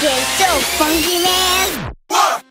get so funky, man.